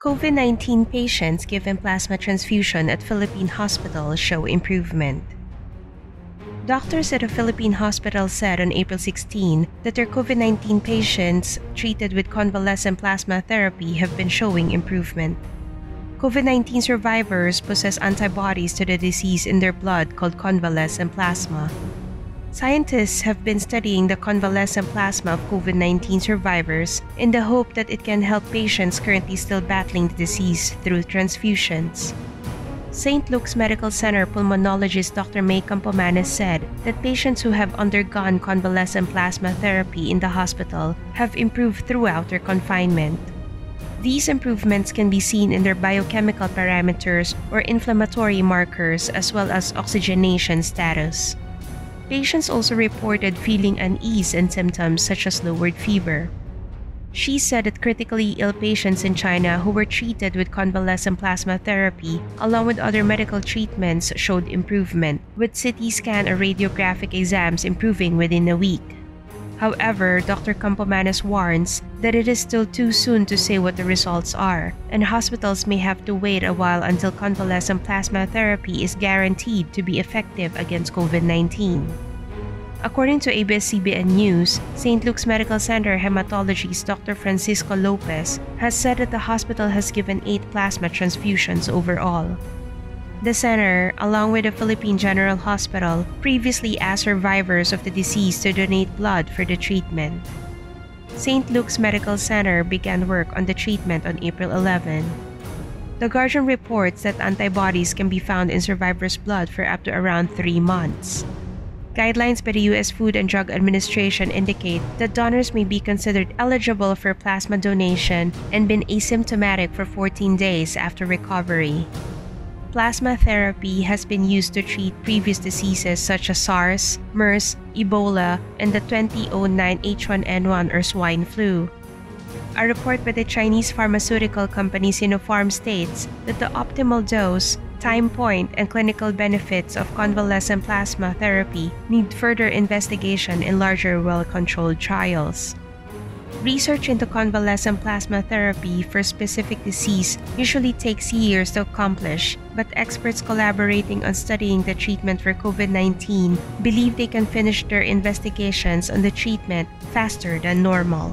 COVID 19 patients given plasma transfusion at Philippine hospitals show improvement. Doctors at a Philippine hospital said on April 16 that their COVID 19 patients treated with convalescent plasma therapy have been showing improvement. COVID 19 survivors possess antibodies to the disease in their blood called convalescent plasma. Scientists have been studying the convalescent plasma of COVID 19 survivors in the hope that it can help patients currently still battling the disease through transfusions. St. Luke's Medical Center pulmonologist Dr. May Campomanes said that patients who have undergone convalescent plasma therapy in the hospital have improved throughout their confinement. These improvements can be seen in their biochemical parameters or inflammatory markers as well as oxygenation status. Patients also reported feeling unease and symptoms such as lowered fever. She said that critically ill patients in China who were treated with convalescent plasma therapy, along with other medical treatments, showed improvement, with CT scan or radiographic exams improving within a week. However, Dr. Campomanes warns that it is still too soon to say what the results are, and hospitals may have to wait a while until convalescent plasma therapy is guaranteed to be effective against COVID 19. According to ABS-CBN News, St. Luke's Medical Center hematologist Dr. Francisco Lopez has said that the hospital has given eight plasma transfusions overall. The center, along with the Philippine General Hospital, previously asked survivors of the disease to donate blood for the treatment. St. Luke's Medical Center began work on the treatment on April 11. The Guardian reports that antibodies can be found in survivors' blood for up to around three months. Guidelines by the U.S. Food and Drug Administration indicate that donors may be considered eligible for plasma donation and been asymptomatic for 14 days after recovery. Plasma therapy has been used to treat previous diseases such as SARS, MERS, Ebola, and the 2009 H1N1 or swine flu. A report by the Chinese pharmaceutical company Sinopharm states that the optimal dose, time point, and clinical benefits of convalescent plasma therapy need further investigation in larger, well controlled trials. Research into convalescent plasma therapy for specific disease usually takes years to accomplish, but experts collaborating on studying the treatment for COVID 19 believe they can finish their investigations on the treatment faster than normal.